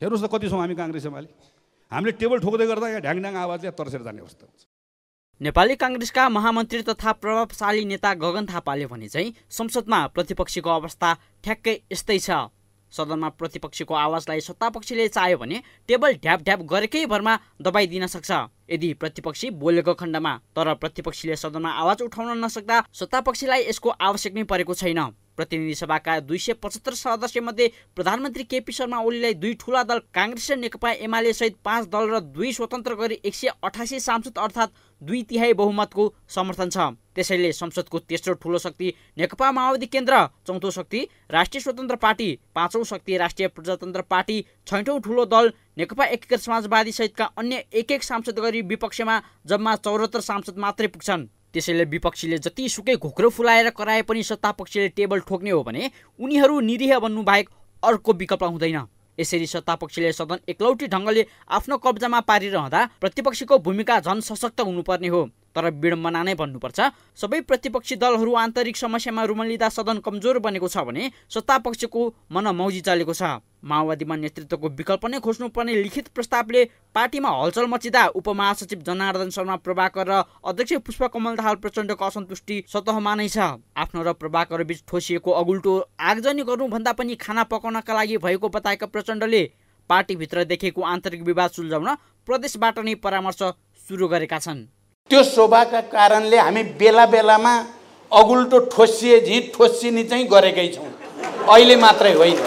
हेर्नुहोस् त कति छौँ हामी काङ्ग्रेस एमाले हामीले टेबल ठोक्दै गर्दा यहाँ ढ्याङढ्याङ आवाजले तर्सेर जाने अवस्था हुन्छ। नेपाली काङ्ग्रेसका महामन्त्री तथा प्रभावशाली नेता गगन थापाले भने चाहिँ संसदमा प्रतिपक्षीको अवस्था ठ्याक्कै यस्तै छ। सदनमा प्रतिपक्षीको आवाजलाई सत्तापक्षीले चाह्यो भने टेबल ढ्याप ढ्याप गरेकै भरमा दबाइदिन सक्छ। यदि प्रतिपक्षी बोलेको खण्डमा तर प्रतिपक्षीले सदनमा आवाज उठाउन नसक्दा सत्तापक्षीलाई यसको आवश्यक नै परेको छैन। प्रतिनिधि सभाका दुई सय पचहत्तर सदस्य मध्ये प्रधानमन्त्री केपी शर्मा ओलीलाई दुई ठुला दल काङ्ग्रेस र नेकपा एमाले सहित पाँच दल र दुई स्वतन्त्र गरी एक सय अठासी सांसद अर्थात् दुई तिहाई बहुमतको समर्थन छ। त्यसैले संसदको तेस्रो ठुलो शक्ति नेकपा माओवादी केन्द्र चौथो शक्ति राष्ट्रिय स्वतन्त्र पार्टी पाँचौँ शक्ति राष्ट्रिय प्रजातन्त्र पार्टी छैठौँ ठुलो दल नेकपा एकीकृत समाजवादी सहितका अन्य एक एक सांसद गरी विपक्षमा जम्मा चौरात्तर सांसद मात्रै पुग्छन्। त्यसैले विपक्षीले जति सुकै घोक्रो फुलाएर कराए पनि सत्तापक्षले टेबल ठोक्ने हो भने उनीहरू निरीह बन्नु बाहेक अर्को विकल्प हुँदैन। यसरी सत्तापक्षले सदन एकलौटी ढङ्गले आफ्नो कब्जामा पारिरहँदा प्रतिपक्षीको भूमिका झन सशक्त हुनुपर्ने हो। तर विडम्बना नै भन्नुपर्छ सबै प्रतिपक्षी दलहरू आन्तरिक समस्यामा रुमलिँदा सदन कमजोर बनेको छ भने सत्तापक्षको मनमौजी चलेको छ। माओवादीमा नेतृत्वको विकल्प नै खोज्नुपर्ने लिखित प्रस्तावले पार्टीमा हलचल मचिँदा उपमहासचिव जनार्दन शर्मा प्रभाकर र अध्यक्ष पुष्पकमल दाहाल प्रचण्डको असन्तुष्टि सतहमा नै छ। आफ्नो र प्रभाकर बीच ठोसिएको अगुल्टो आगजनी गर्नुभन्दा पनि खाना पकाउनका लागि भएको बताएका प्रचण्डले पार्टीभित्र देखेको आन्तरिक विवाद सुल्झाउन प्रदेशबाट नै परामर्श सुरु गरेका छन्। त्यो शोभाका कारणले हामी बेला बेलामा अगुल्टो ठोसिए झिँ ठोसिने चाहिँ गरेकै छौँ। अहिले मात्रै होइन।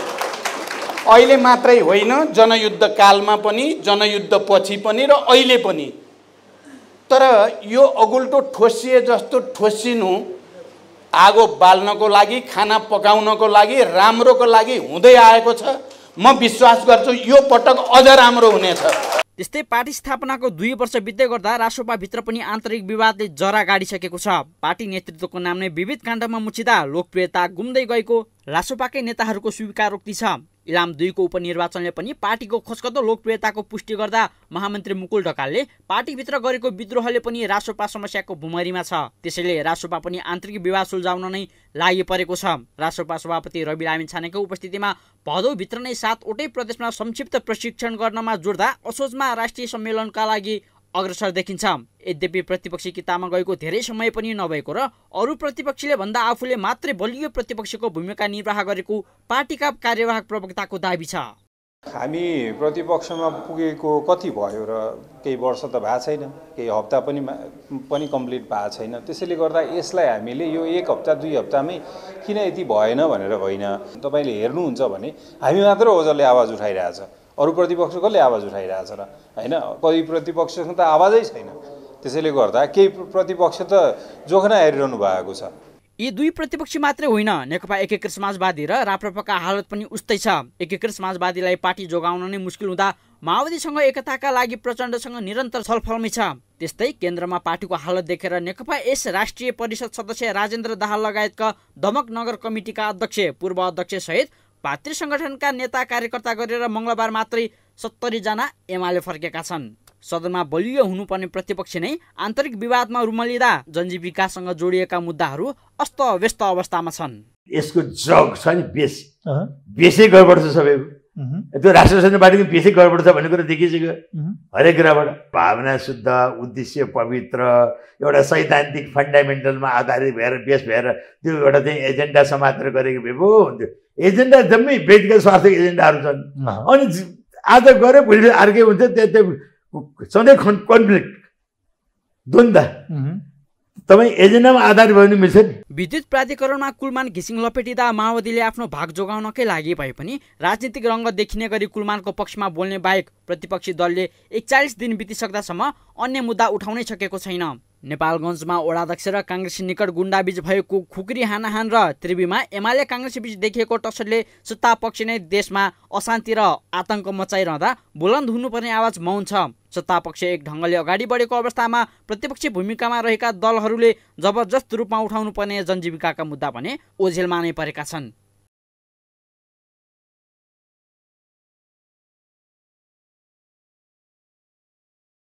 अहिले मात्रै होइन जनयुद्ध कालमा पनि जनयुद्ध पछि पनि र अहिले पनि। तर यो अगुल्टो ठोसिए जस्तो ठोसिनु आगो बाल्नको लागि खाना पकाउनको लागि राम्रोको लागि हुँदै आएको छ। म विश्वास गर्छु यो पटक अझ राम्रो हुनेछ। त्यस्तै पार्टी स्थापनाको दुई वर्ष बित्दै गर्दा रासोपाभित्र पनि आन्तरिक विवादले जरा गाडिसकेको छ। पार्टी नेतृत्वको नाम नै विविध काण्डमा मुछिँदा लोकप्रियता गुम्दै गएको रासोपाकै नेताहरूको स्वीकारोक्ति छ। इलाम दुईको उपनिर्वाचनले पनि पार्टीको खसकदो लोकप्रियताको पुष्टि गर्दा महामन्त्री मुकुल ढकालले पार्टीभित्र गरेको विद्रोहले पनि रासोपा समस्याको भुमरीमा छ। त्यसैले रासोपा पनि आन्तरिक विवाद सुल्झाउन नै लागि परेको छ। रासोपा सभापति रवि लामिन छानेको उपस्थितिमा भदौभित्र नै सातवटै प्रदेशमा संक्षिप्त प्रशिक्षण गर्नमा जोड्दा असोजमा राष्ट्रिय सम्मेलनका लागि अग्रसर देखिन्छ यद्यपि प्रतिपक्षी किताबमा गएको धेरै समय पनि नभएको र अरू प्रतिपक्षीले भन्दा आफूले मात्रै बलियो प्रतिपक्षको भूमिका निर्वाह गरेको पार्टीका कार्यवाहक प्रवक्ताको दावी छ। हामी प्रतिपक्षमा पुगेको कति भयो र केही वर्ष त भएको छैन केही हप्ता पनि पनि कम्प्लिट भएको छैन। त्यसैले गर्दा यसलाई हामीले यो एक हप्ता दुई हप्तामै किन यति भएन भनेर होइन। तपाईँले हेर्नुहुन्छ भने हामी मात्र ओजरले आवाज उठाइरहेछ। अरू प्रतिपक्ष कसले आवाज उठाइरहेछ र? होइन? कति प्रतिपक्षसँग त आवाजै छैन। त्यसैले गर्दा केही प्रतिपक्ष त जोखना हेरिरहनु भएको छ। यी दुई प्रतिपक्षी मात्रै होइन। नेकपा एकीकृत समाजवादी र राप्रपाका हालत पनि उस्तै छ। एकीकृत समाजवादीलाई पार्टी जोगाउन नै मुस्किल हुँदा माओवादीसँग एकताका लागि प्रचण्डसँग निरन्तर छलफलमै छ। त्यस्तै केन्द्रमा पार्टीको हालत देखेर नेकपा यस राष्ट्रिय परिषद सदस्य राजेन्द्र दाहाल लगायतका दमक नगर कमिटीका अध्यक्ष पूर्व अध्यक्ष सहित भातृ सङ्गठनका नेता कार्यकर्ता गरेर मङ्गलबार मात्रै सत्तरीजना एमाले फर्केका छन्। सदनमा बलियो हुनुपर्ने प्रतिपक्ष नै आन्तरिक विवादमा रुमलिँदा जनजीविकासँग जोडिएका मुद्दाहरू अस्त व्यस्त अवस्थामा छन्। यसको जग छ नि बेस। बेसै गडबड छ सबैको। त्यो राष्ट्र पार्टीको बेसै गडबड छ भन्ने कुरो देखिसक्यो। हरेक कुराबाट भावना शुद्ध उद्देश्य पवित्र एउटा सैद्धान्तिक फन्डामेन्टलमा आधारित भएर बेस भएर त्यो एउटा चाहिँ एजेन्डा समातेर गरेको भए पो हुन्थ्यो। एजेन्डा जम्मै व्यक्तिगत स्वार्थ एजेन्डाहरू छन्। अनि आज गऱ्यो भोलि अर्कै हुन्छ त्यो त्यो सधैँ कन्फ्लिक्ट द्वन्द। तपाईँ एजेन्डामा आधार भयो भने मिल्छ नि। विद्युत प्राधिकरणमा कुलमान घिसिङ लपेटिँदा माओवादीले आफ्नो भाग जोगाउनकै लागि भए पनि राजनीतिक रङ्ग देखिने गरी कुलमानको पक्षमा बोल्ने बाहेक प्रतिपक्षी दलले एकचालिस दिन बितिसक्दासम्म अन्य मुद्दा उठाउनै सकेको छैन। नेपालगञ्जमा वडाध्यक्ष र काङ्ग्रेस निकट गुन्डाबीच भएको खुकुरी हानाहान र त्रिवीमा एमाले काङ्ग्रेस बीच देखिएको टसरले सत्तापक्ष नै देशमा अशान्ति र आतंक मचाइरहँदा बुलन्द हुनुपर्ने आवाज मौन छ। सत्तापक्ष एक ढङ्गले अगाडि बढेको अवस्थामा प्रतिपक्षी भूमिकामा रहेका दलहरूले जबरजस्त रूपमा उठाउनु पर्ने जनजीविकाका मुद्दा भने ओझेलमा नै परेका छन्।